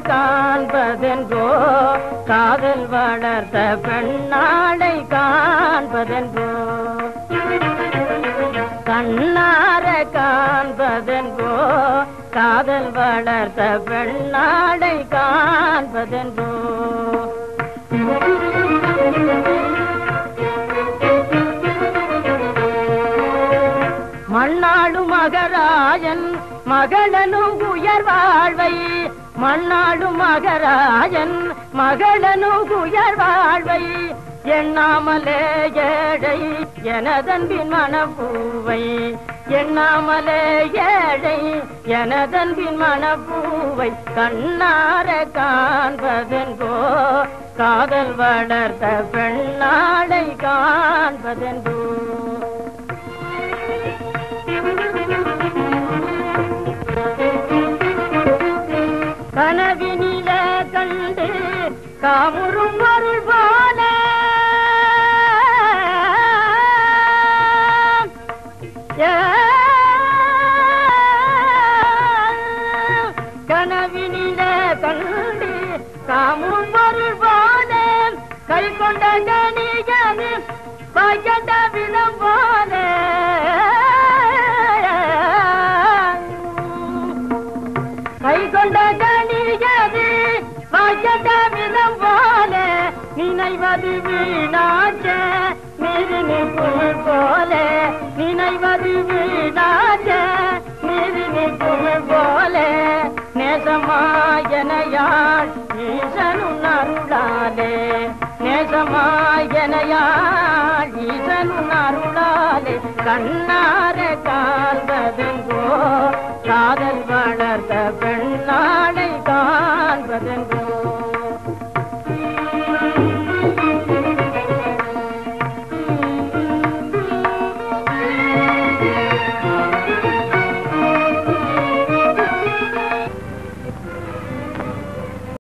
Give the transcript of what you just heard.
காண்பதென்றோ காதல் வளர்த்த பெண்ணாளை காண்பதென்றோ. கண்ணார காண்பதென்றோ காதல் வளர்த்த பெண்ணாடை காண்பதென்றோ. மண்ணாடு மகராயன் மகளனும் உயர்வா மண்ணாடு மகராஜன் மகளனும் உயர் வாழ்வை எண்ணாமலே ஏழை எனதன்பின் மனப்பூவை எண்ணாமலே ஏழை எனதன்பின் மனப்பூவை கண்ணார காண்பதென்றோ காதல் வளர்த்த பெண்ணாளை காண்பதென்றோ கண்டு காமுறும் அருள் போல. கனவினில கண்டு காமுறும் அருள் போல. கை கொண்ட கணிகனு நினைவது வீணாச்ச மீது புல் போல. நினைவது வீணாச்ச மீது புல் போல. நேசமாயனையாள் ஈசனும் அருளாலே. நேசமாயனையாள் ஈசனும் அருளாலே. கண்ணார காண்பதெங்கோ காதல் வள